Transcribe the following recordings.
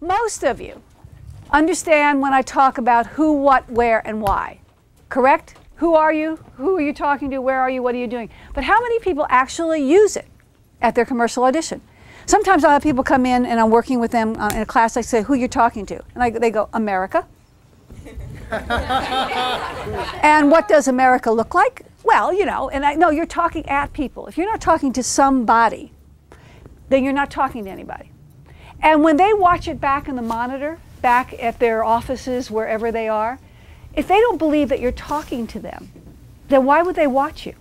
most of you understand when I talk about who, what, where, and why. Correct? Who are you? Who are you talking to? Where are you? What are you doing? But how many people actually use it at their commercial audition? Sometimes I'll have people come in and I'm working with them uh, in a class. I say, Who are you're talking to? And I, they go, America. and what does America look like? Well, you know, and I know you're talking at people. If you're not talking to somebody, then you're not talking to anybody. And when they watch it back in the monitor, back at their offices, wherever they are, if they don't believe that you're talking to them, then why would they watch you?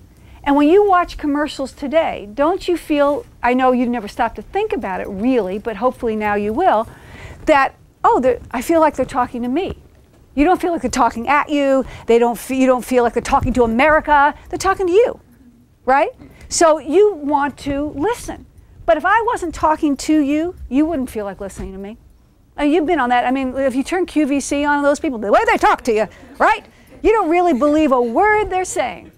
And when you watch commercials today, don't you feel, I know you've never stopped to think about it really, but hopefully now you will, that, oh, I feel like they're talking to me. You don't feel like they're talking at you. They don't you don't feel like they're talking to America. They're talking to you, right? So you want to listen. But if I wasn't talking to you, you wouldn't feel like listening to me. You've been on that. I mean, if you turn QVC on those people, the way they talk to you, right? You don't really believe a word they're saying,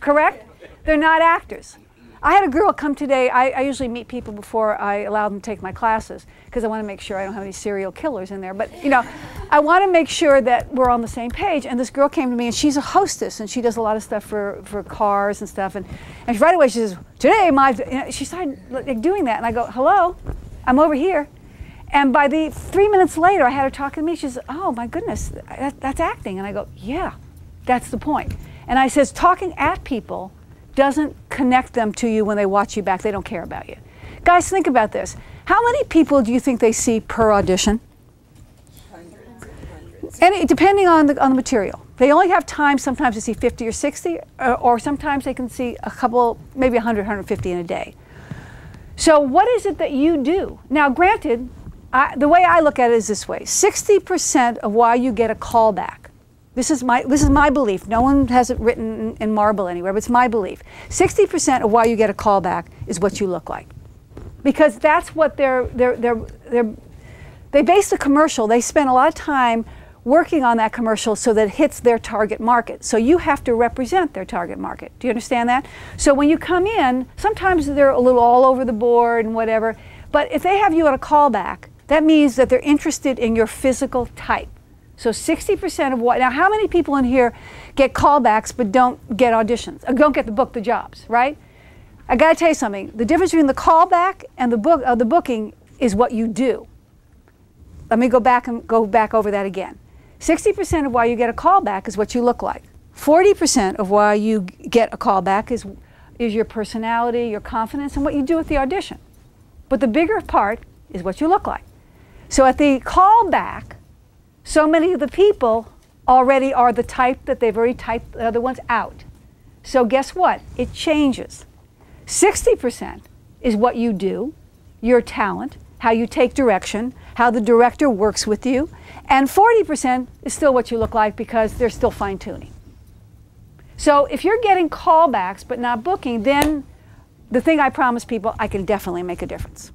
correct? They're not actors. I had a girl come today. I, I, usually meet people before I allow them to take my classes because I want to make sure I don't have any serial killers in there. But you know, I want to make sure that we're on the same page. And this girl came to me, and she's a hostess, and she does a lot of stuff for, for cars and stuff. And, and right away she says, "Today, my," she started like, doing that, and I go, "Hello, I'm over here." And by the three minutes later, I had her talking to me. She says, "Oh my goodness, that, that's acting." And I go, "Yeah, that's the point." And I says, talking at people doesn't connect them to you when they watch you back. They don't care about you. Guys, think about this. How many people do you think they see per audition? Depending on the, on the material. They only have time sometimes to see 50 or 60, or, uh, or sometimes they can see a couple, maybe 100, 150 in a day. So what is it that you do? Now, granted, I, the way I look at it is this way. 60% of why you get a callback this is my this is my belief. No one has it written in, marble anywhere, but it's my belief. 60% of why you get a callback is what you look like. Because that's what they're they're they're they're they base the commercial. They spend a lot of time working on that commercial so that it hits their target market. So you have to represent their target market. Do you understand that? So when you come in, sometimes they're a little all over the board and whatever, but if they have you on a callback, that means that they're interested in your physical type. So 60% of what, now how many people in here get callbacks but don't get auditions, uh, don't get the book the jobs, right? I gotta tell you something, the difference between the callback and the book, uh, the booking is what you do. Let me go back and go back over that again. 60% of why you get a callback is what you look like. 40% of why you get a callback is, is your personality, your confidence, and what you do at the audition. But the bigger part is what you look like. So at the callback, so many of the people already are the type that they've already typed the other ones out. So guess what? It changes. 60% is what you do, your talent, how you take direction, how the director works with you, and 40% is still what you look like because they're still fine tuning. So if you're getting callbacks but not booking, then the thing I promise people, I can definitely make a difference.